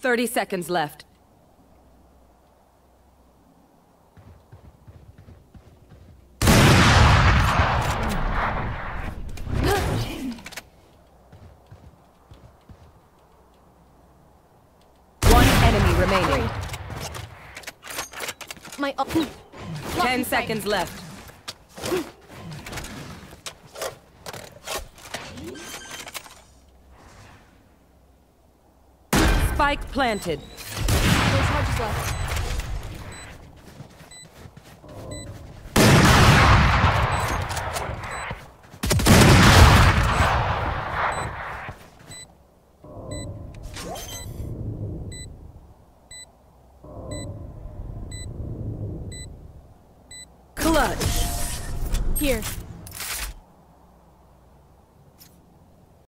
Thirty seconds left. One enemy remaining. My up. Ten seconds left. Spike planted. Clutch. Here.